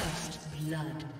First blood.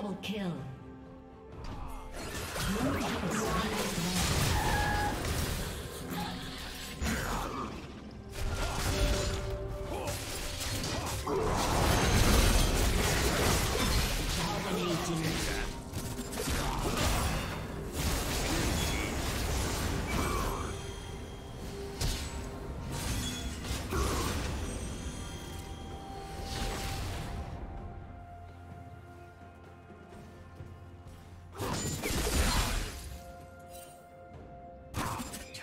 Double kill.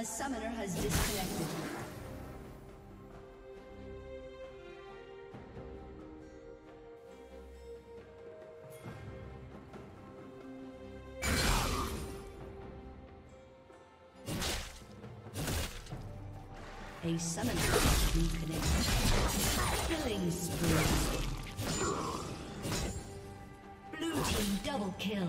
A summoner has disconnected. A summoner has reconnected. Killing spree. Blue team double kill.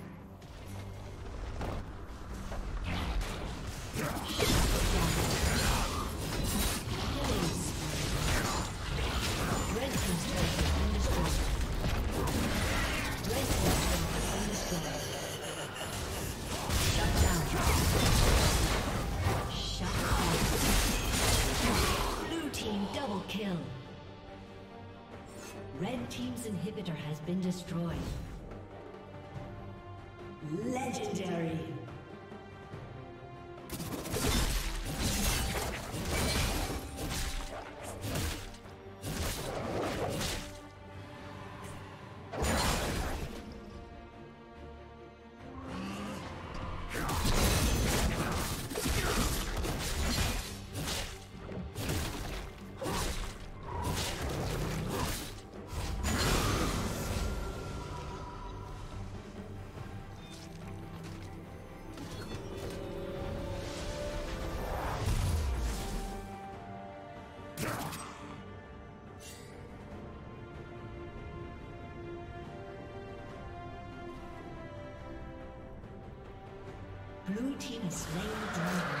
Kill. Red Team's inhibitor has been destroyed. Legendary. Blue team is slain the dragon.